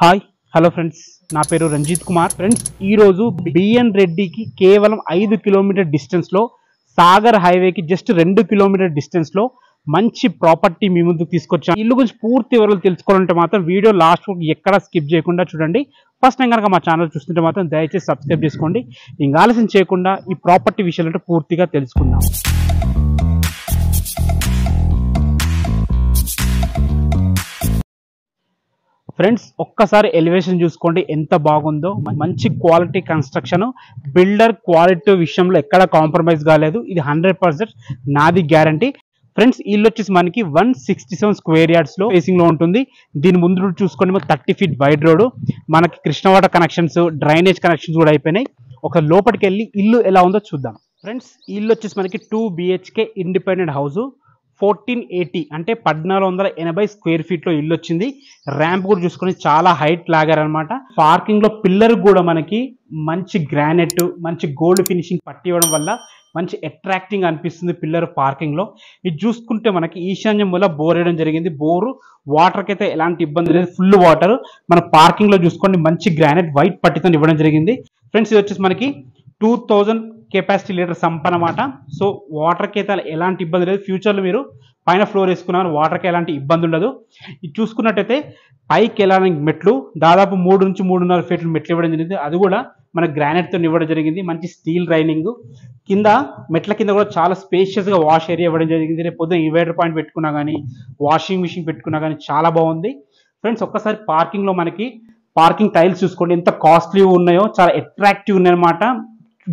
Hi hello friends. నా పేరు Ranjith Kumar. Friends ఈరోజు బిఎన్ రెడ్డికి కేవలం ఐదు కిలోమీటర్ డిస్టెన్స్లో సాగర్ హైవేకి జస్ట్ రెండు కిలోమీటర్ డిస్టెన్స్లో మంచి ప్రాపర్టీ మీ ముందుకు తీసుకొచ్చాను ఇల్లు గురించి పూర్తి వివరాలు తెలుసుకోవాలంటే మాత్రం వీడియో లాస్ట్ వరకు ఎక్కడా స్కిప్ చేయకుండా చూడండి. ఫస్ట్ టైం కనుక మా ఛానల్ చూస్తుంటే మాత్రం దయచేసి సబ్స్క్రైబ్ చేసుకోండి. ఇంకా ఆలస్యం చేయకుండా ఈ ప్రాపర్టీ విషయాలంటే పూర్తిగా తెలుసుకుందాం. ఫ్రెండ్స్ ఒక్కసారి ఎలివేషన్ చూసుకోండి ఎంత బాగుందో. మంచి క్వాలిటీ కన్స్ట్రక్షన్. బిల్డర్ క్వాలిటీ విషయంలో ఎక్కడ కాంప్రమైజ్ కాలేదు. ఇది హండ్రెడ్ పర్సెంట్ నాది గ్యారంటీ. ఫ్రెండ్స్ ఇల్లు వచ్చేసి మనకి వన్ సిక్స్టీ సెవెన్ స్క్వేర్ యార్డ్స్లో ఫేసింగ్లో ఉంటుంది. దీని ముందు రోడ్ చూసుకోండి థర్టీ ఫీట్ వైడ్ రోడ్ మనకి కృష్ణవాడ కనెక్షన్స్ డ్రైనేజ్ కనెక్షన్స్ కూడా అయిపోయినాయి. ఒక లోపలికి వెళ్ళి ఇల్లు ఎలా ఉందో చూద్దాం. ఫ్రెండ్స్ ఇల్లు వచ్చేసి మనకి two BHK independent house fourteen eighty అంటే పద్నాలుగు వందల ఎనభై స్క్వేర్ ఫీట్లో ఇల్లు వచ్చింది ర్యాంప్ కూడా చూసుకొని చాలా హైట్ లాగారనమాట. పార్కింగ్లో పిల్లర్ కూడా మనకి మంచి గ్రానైట్ మంచి గోల్డ్ ఫినిషింగ్ పట్టి ఇవ్వడం వల్ల మంచి అట్రాక్టింగ్ అనిపిస్తుంది పిల్లర్ పార్కింగ్లో. ఇది చూసుకుంటే మనకి ఈశాన్యం వల్ల బోర్ వేయడం జరిగింది. బోరు వాటర్ అయితే ఎలాంటి ఇబ్బంది లేదు. ఫుల్ వాటర్ మన పార్కింగ్లో చూసుకోండి మంచి గ్రానైట్ వైట్ పట్టితో ఇవ్వడం జరిగింది. ఫ్రెండ్స్ ఇది వచ్చేసి మనకి two thousand capacity litre sump అనమాట సో వాటర్కి అయితే ఎలాంటి ఇబ్బంది లేదు. ఫ్యూచర్లో మీరు పైన ఫ్లోర్ వేసుకున్నారు వాటర్కి ఎలాంటి ఇబ్బంది ఉండదు. ఇది చూసుకున్నట్టయితే పైకి వెళ్ళడానికి మెట్లు దాదాపు మూడు నుంచి మూడున్నర ఫీట్లు మెట్లు ఇవ్వడం జరిగింది. అది కూడా మన గ్రానైట్తో ఇవ్వడం జరిగింది. మంచి స్టీల్ రైనింగ్. కింద మెట్ల కింద కూడా చాలా స్పేషియస్గా వాష్ ఏరియా ఇవ్వడం జరిగింది. రేపు పొద్దున ఇన్వర్టర్ పాయింట్ పెట్టుకున్నా కానీ వాషింగ్ మిషన్ పెట్టుకున్నా కానీ చాలా బాగుంది. ఫ్రెండ్స్ ఒక్కసారి పార్కింగ్లో మనకి పార్కింగ్ టైల్స్ చూసుకోండి. ఎంత కాస్ట్లీ ఉన్నాయో చాలా అట్రాక్టివ్ ఉన్నాయన్నమాట.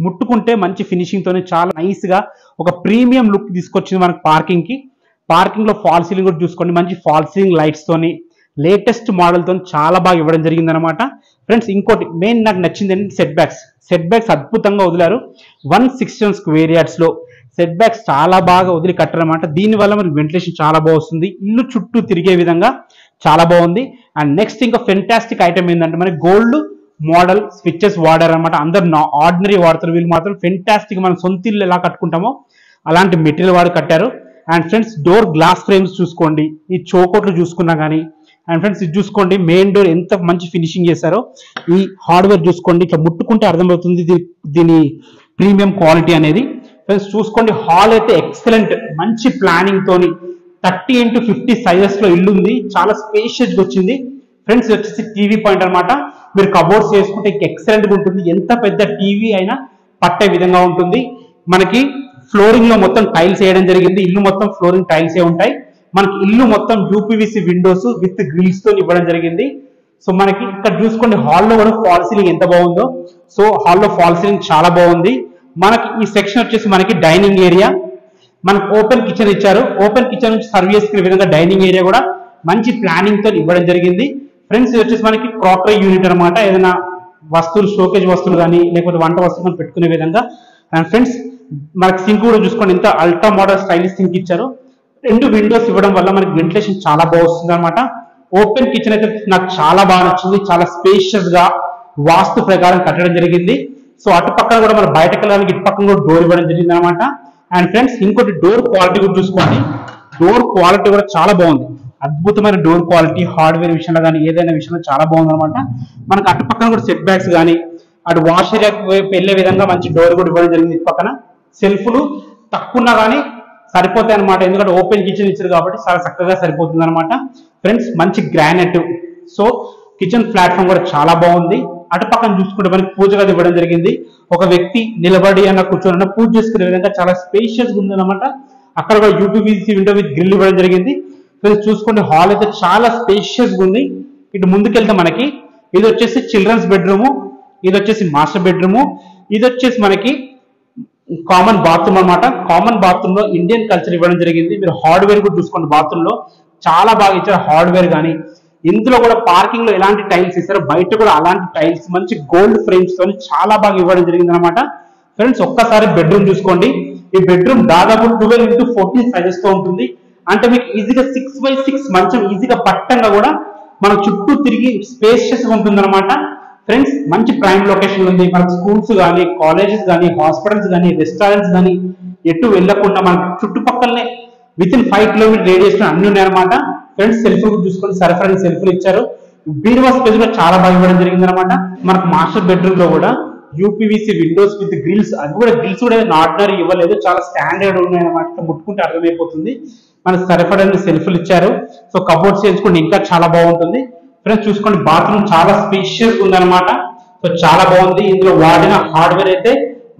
ముట్టుకుంటే మంచి ఫినిషింగ్తోనే చాలా నైస్గా ఒక ప్రీమియం లుక్ తీసుకొచ్చింది మనకి పార్కింగ్కి. ఫాల్ సీలింగ్ కూడా చూసుకోండి. మంచి ఫాల్ సీలింగ్ లైట్స్తోని లేటెస్ట్ మోడల్తో చాలా బాగా ఇవ్వడం జరిగిందనమాట ఫ్రెండ్స్ ఇంకోటి మెయిన్ నాకు నచ్చింది ఏంటంటే సెట్ బ్యాక్స్ సెట్ బ్యాక్స్ అద్భుతంగా వదిలారు. వన్ సిక్స్టీన్ స్క్వేర్ యార్డ్స్లో సెట్ బ్యాక్స్ చాలా బాగా వదిలి కట్టారనమాట దీనివల్ల మనకి వెంటిలేషన్ చాలా బాగుంది ఇల్లు చుట్టూ తిరిగే విధంగా చాలా బాగుంది. అండ్ నెక్స్ట్ ఇంకా ఫెంటాస్టిక్ ఐటమ్ ఏంటంటే మనకి గోల్డ్ మోడల్ స్విచ్చెస్ వాడారు అనమాట అందరు ఆర్డినరీ వాడతారు. వీళ్ళు మాత్రం ఫెంటాస్టిక్ మనం సొంత ఇల్లు ఎలా కట్టుకుంటామో అలాంటి మెటీరియల్ వాడు కట్టారు. And friends door glass frames చూసుకోండి. ఈ చోకోట్లు చూసుకున్నా కానీ అండ్ ఫ్రెండ్స్ ఇది చూసుకోండి. మెయిన్ డోర్ ఎంత మంచి ఫినిషింగ్ చేశారో. ఈ హార్డ్వేర్ చూసుకోండి. ఇట్లా ముట్టుకుంటే అర్థమవుతుంది దీని ప్రీమియం క్వాలిటీ అనేది. ఫ్రెండ్స్ చూసుకోండి. హాల్ అయితే ఎక్సలెంట్ మంచి ప్లానింగ్ తోని. థర్టీ ఇంటూ ఫిఫ్టీ సైజెస్లో ఇల్లు ఉంది చాలా స్పేషియస్ వచ్చింది. ఫ్రెండ్స్ వచ్చేసి టీవీ పాయింట్ అనమాట మీరు కబోర్డ్స్ వేసుకుంటే ఎక్సలెంట్గా ఉంటుంది. ఎంత పెద్ద టీవీ అయినా పట్టే విధంగా ఉంటుంది. మనకి ఫ్లోరింగ్లో మొత్తం టైల్స్ వేయడం జరిగింది. ఇల్లు మొత్తం ఫ్లోరింగ్ టైల్స్ ఏ ఉంటాయి. మనకి ఇల్లు మొత్తం యూపీవీసీ విండోస్ విత్ గ్రిల్స్తో ఇవ్వడం జరిగింది. సో మనకి ఇక్కడ చూసుకోండి హాల్లో కూడా ఫాల్ సీలింగ్ ఎంత బాగుందో. సో హాల్లో ఫాల్ సీలింగ్ చాలా బాగుంది. మనకి ఈ సెక్షన్ వచ్చేసి మనకి డైనింగ్ ఏరియా మనకు ఓపెన్ కిచెన్ ఇచ్చారు. ఓపెన్ కిచెన్ నుంచి సర్వ్ చేసుకునే విధంగా డైనింగ్ ఏరియా కూడా మంచి ప్లానింగ్తో ఇవ్వడం జరిగింది. ఫ్రెండ్స్ వచ్చేసి మనకి క్రాకరీ యూనిట్ అన్నమాట. ఏదైనా వస్తువులు షోకేజ్ వస్తువులు కానీ లేకపోతే వంట వస్తువులు మనం పెట్టుకునే విధంగా. అండ్ ఫ్రెండ్స్ మనకి సింక్ కూడా చూసుకోండి. ఇంత అల్ట్రా మోడల్ స్టైలిష్ సింక్ ఇచ్చారు. రెండు విండోస్ ఇవ్వడం వల్ల మనకి వెంటిలేషన్ చాలా బాగా వస్తుంది అనమాట ఓపెన్ కిచెన్ అయితే నాకు చాలా బాగా నచ్చింది. చాలా స్పేషియస్గా వాస్తు ప్రకారం కట్టడం జరిగింది. సో అటు పక్కన కూడా మన బయటకు వెళ్ళడానికి ఇటు పక్కన కూడా డోర్ ఇవ్వడం జరిగింది అనమాట అండ్ ఫ్రెండ్స్ ఇంకోటి డోర్ క్వాలిటీ కూడా చూసుకోండి. డోర్ క్వాలిటీ కూడా చాలా బాగుంది. అద్భుతమైన డోర్ క్వాలిటీ హార్డ్వేర్ విషయంలో కానీ ఏదైనా విషయంలో చాలా బాగుందనమాట మనకు అటు పక్కన కూడా సెట్ బ్యాక్స్ కానీ అటు వాష్ ఏరియాకి వెళ్ళే విధంగా మంచి డోర్ కూడా ఇవ్వడం జరిగింది ఇటు పక్కన. సెల్ఫ్లు తక్కువన్నా కానీ సరిపోతాయి అనమాట ఎందుకంటే ఓపెన్ కిచెన్ ఇచ్చారు కాబట్టి చాలా చక్కగా సరిపోతుంది అనమాట ఫ్రెండ్స్ మంచి గ్రానైట్ సో కిచెన్ ప్లాట్ఫామ్ కూడా చాలా బాగుంది. అటు పక్కన చూసుకుంటే మనకి పూజ గది ఇవ్వడం జరిగింది. ఒక వ్యక్తి నిలబడి అన్న కూర్చొని పూజ చేసుకునే విధంగా చాలా స్పేషియస్గా ఉందన్నమాట. ఉంది అనమాట అక్కడ కూడా యూపీవీసీ విండో విత్ గ్రిల్ ఇవ్వడం జరిగింది. ఫ్రెండ్స్ చూసుకోండి హాల్ అయితే చాలా స్పేషియస్గా ఉంది. ఇటు ముందుకెళ్తే మనకి ఇది వచ్చేసి చిల్డ్రన్స్ బెడ్రూమ్ ఇది వచ్చేసి మాస్టర్ బెడ్రూమ్ ఇది వచ్చేసి మనకి కామన్ బాత్రూమ్ అన్నమాట. కామన్ బాత్రూమ్లో ఇండియన్ కల్చర్ ఇవ్వడం జరిగింది. మీరు హార్డ్వేర్ కూడా చూసుకోండి బాత్రూమ్లో. చాలా బాగా ఇచ్చారు హార్డ్వేర్ కానీ ఇందులో కూడా పార్కింగ్లో ఎలాంటి టైల్స్ ఇస్తారు బయట కూడా అలాంటి టైల్స్ మంచి గోల్డ్ ఫ్రేమ్స్తో చాలా బాగా ఇవ్వడం జరిగింది అనమాట ఫ్రెండ్స్ ఒక్కసారి బెడ్రూమ్ చూసుకోండి. ఈ బెడ్రూమ్ దాదాపు ట్వెల్వ్ ఇంటూ ఫోర్టీన్ సైజెస్తో ఉంటుంది. అంటే మీకు ఈజీగా సిక్స్ బై సిక్స్ మంచం ఈజీగా పట్టంగా కూడా మన చుట్టూ తిరిగి స్పేషియస్ ఉంటుందన్నమాట. ఫ్రెండ్స్ మంచి ప్రైమ్ లొకేషన్ ఉంది. మనకు స్కూల్స్ కానీ కాలేజెస్ కానీ హాస్పిటల్స్ కానీ రెస్టారెంట్స్ కానీ ఎటు వెళ్ళకుండా మన చుట్టుపక్కలనే within five kilometre radiation అన్ని ఉన్నాయన్నమాట. ఫ్రెండ్స్ సెల్ఫ్ చూసుకొని సరఫరా సెల్ఫ్లు ఇచ్చారు. బీరువా స్పేస్ కూడా చాలా బాగా ఇవ్వడం జరిగింది అనమాట మనకు మాస్టర్ బెడ్రూమ్లో కూడా యూపీవీసీ విండోస్ విత్ గ్రిల్స్ అది కూడా గ్రిల్స్ కూడా ఆర్డినరీ ఇవ్వలేదు. చాలా స్టాండర్డ్ ఉన్నాయి అనమాట ముట్టుకుంటే అర్థమైపోతుంది. మనకు సరిపడని సెల్ఫ్లు ఇచ్చారు. సో కబోర్డ్స్ చేయించుకోండి ఇంకా చాలా బాగుంటుంది. ఫ్రెండ్స్ చూసుకోండి బాత్రూమ్ చాలా స్పేషియస్ ఉందన్నమాట. సో చాలా బాగుంది. ఇందులో వాడిన హార్డ్వేర్ అయితే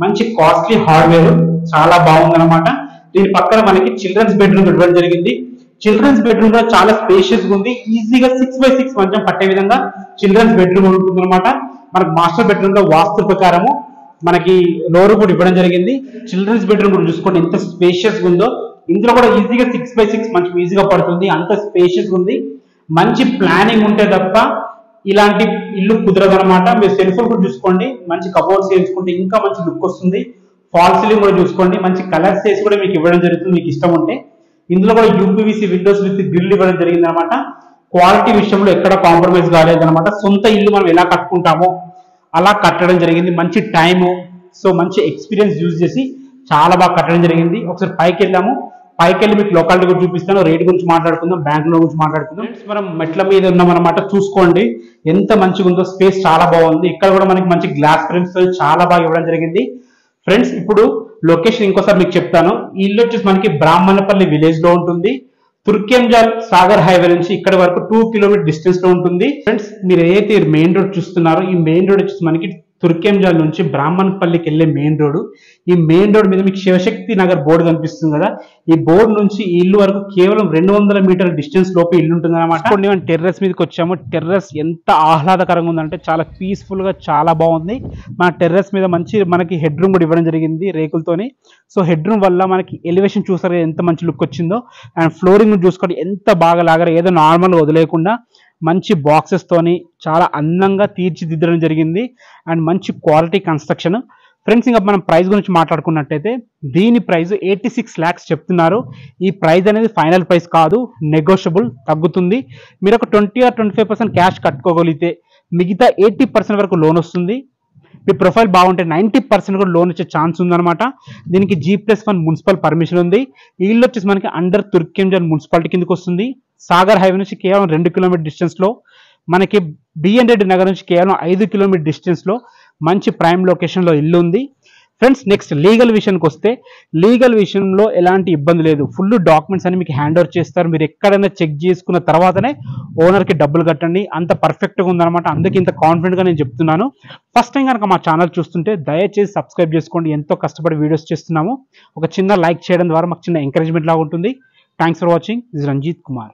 మంచి కాస్ట్లీ హార్డ్వేర్. చాలా బాగుందన్నమాట. దీని పక్కన మనకి చిల్డ్రన్స్ బెడ్రూమ్ ఇవ్వడం జరిగింది. చిల్డ్రన్స్ బెడ్రూమ్లో చాలా స్పేషియస్ ఉంది. ఈజీగా సిక్స్ బై సిక్స్ మంచం పట్టే విధంగా చిల్డ్రన్స్ బెడ్రూమ్ ఉంటుంది అనమాట మనకు మాస్టర్ బెడ్రూమ్లో వాస్తు ప్రకారము మనకి లోరు కూడా ఇవ్వడం జరిగింది. చిల్డ్రన్స్ బెడ్రూమ్ కూడా చూసుకోండి ఎంత స్పేషియస్ ఉందో. ఇందులో కూడా ఈజీగా సిక్స్ బై సిక్స్ మంచి ఈజీగా పడుతుంది. అంత స్పేషియస్ ఉంది. మంచి ప్లానింగ్ ఉంటే తప్ప ఇలాంటి ఇల్లు కుదరదు అనమాట మీరు సెల్ఫ్ కూడా చూసుకోండి. మంచి కబోర్డ్స్ వేయించుకుంటే ఇంకా మంచి లుక్ వస్తుంది. ఫాల్ సీలింగ్ కూడా చూసుకోండి. మంచి కలర్స్ వేసి కూడా మీకు ఇవ్వడం జరుగుతుంది. మీకు ఇష్టం ఉంటే. ఇందులో కూడా యూపీవీసీ విండోస్ విత్ గ్రిల్ ఇవ్వడం జరిగింది అనమాట క్వాలిటీ విషయంలో ఎక్కడ కాంప్రమైజ్ కాలేదనమాట సొంత ఇల్లు మనం ఎలా కట్టుకుంటామో అలా కట్టడం జరిగింది. మంచి టైము సో మంచి ఎక్స్పీరియన్స్ యూజ్ చేసి చాలా బాగా కట్టడం జరిగింది. ఒకసారి పైకి వెళ్ళాము. పైకి వెళ్ళి మీకు లొకాలిటీ గురించి చూపిస్తాను. రేట్ గురించి మాట్లాడుకుందాం బ్యాంక్లో గురించి మాట్లాడుకుందాం. మనం మెట్ల మీద ఉన్నామన్నమాట. చూసుకోండి ఎంత మంచిగా ఉందో. స్పేస్ చాలా బాగుంది. ఇక్కడ కూడా మనకి మంచి గ్లాస్ ఫ్రేమ్స్ చాలా బాగా ఇవ్వడం జరిగింది. ఫ్రెండ్స్ ఇప్పుడు లొకేషన్ ఇంకోసారి మీకు చెప్తాను. ఈ ఇల్లు వచ్చేసి మనకి బ్రాహ్మణపల్లి విలేజ్లో ఉంటుంది. తుర్కెంజాల్ సాగర్ హైవే నుంచి ఇక్కడ వరకు టూ కిలోమీటర్ డిస్టెన్స్లో ఉంటుంది. ఫ్రెండ్స్ మీరు ఏదైతే మెయిన్ రోడ్ చూస్తున్నారో ఈ మెయిన్ రోడ్ వచ్చేసి మనకి తుర్కేంజాల్ నుంచి బ్రాహ్మణపల్లికి వెళ్ళే మెయిన్ రోడ్ ఈ మెయిన్ రోడ్ మీద మీకు శివశక్తి నగర్ బోర్డు కనిపిస్తుంది కదా. ఈ బోర్డు నుంచి ఈ ఇల్లు వరకు కేవలం రెండు వందల మీటర్ డిస్టెన్స్ లోపే ఇల్లు ఉంటుంది అనమాట టెర్రస్ మీదకి వచ్చాము. టెర్రస్ ఎంత ఆహ్లాదకరంగా ఉందంటే చాలా పీస్ఫుల్గా చాలా బాగుంది. మన టెర్రస్ మీద మంచి మనకి హెడ్ రూమ్ కూడా ఇవ్వడం జరిగింది రేకులతోని. సో హెడ్ రూమ్ వల్ల మనకి ఎలివేషన్ చూసారు ఎంత మంచి లుక్ వచ్చిందో. అండ్ ఫ్లోరింగ్ చూసుకోండి ఎంత బాగా లాగారు ఏదో నార్మల్ వదిలేకుండా మంచి బాక్సెస్తోని చాలా అందంగా తీర్చిదిద్దడం జరిగింది. అండ్ మంచి క్వాలిటీ కన్స్ట్రక్షన్ ఫ్రెండ్స్ ఇంకా మనం ప్రైస్ గురించి మాట్లాడుకున్నట్టయితే దీని ప్రైస్ ఎయిటీ సిక్స్ ల్యాక్స్ చెప్తున్నారు. ఈ ప్రైస్ అనేది ఫైనల్ ప్రైస్ కాదు నెగోషియబుల్ తగ్గుతుంది. మీరు ఒక twenty or twenty five percent cash కట్టుకోగలిగితే మిగతా ఎయిటీ పర్సెంట్ వరకు లోన్ వస్తుంది. మీ ప్రొఫైల్ బాగుంటే నైంటీ పర్సెంట్ కూడా లోన్ వచ్చే ఛాన్స్ ఉందన్నమాట. దీనికి G plus one municipal permission ఉంది. వీళ్ళు ఇల్లు వచ్చేసి మనకి అండర్ తుర్కింజన్ మున్సిపాలిటీ కిందకి వస్తుంది. సాగర్ హైవే నుంచి కేవలం రెండు కిలోమీటర్ డిస్టెన్స్లో మనకి బిఎన్ రెడ్డి నగర్ నుంచి కేవలం ఐదు కిలోమీటర్ డిస్టెన్స్లో మంచి ప్రైమ్ లొకేషన్లో ఇల్లు ఉంది. ఫ్రెండ్స్ నెక్స్ట్ లీగల్ విషయానికి వస్తే లీగల్ విషయంలో ఎలాంటి ఇబ్బంది లేదు. ఫుల్ డాక్యుమెంట్స్ అని మీకు హ్యాండ్ ఓవర్ చేస్తారు. మీరు ఎక్కడైనా చెక్ చేసుకున్న తర్వాతనే ఓనర్కి డబ్బులు కట్టండి. అంత పర్ఫెక్ట్గా ఉందన్నమాట. అందుకే ఇంత కాన్ఫిడెంట్గా నేను చెప్తున్నాను. ఫస్ట్ టైం కనుక మా ఛానల్ చూస్తుంటే దయచేసి సబ్స్క్రైబ్ చేసుకోండి. ఎంతో కష్టపడి వీడియోస్ చేస్తున్నాము. ఒక చిన్న లైక్ చేయడం ద్వారా మాకు చిన్న ఎంకరేజ్మెంట్ లాగా ఉంటుంది. Thanks for watching is Ranjith Kumar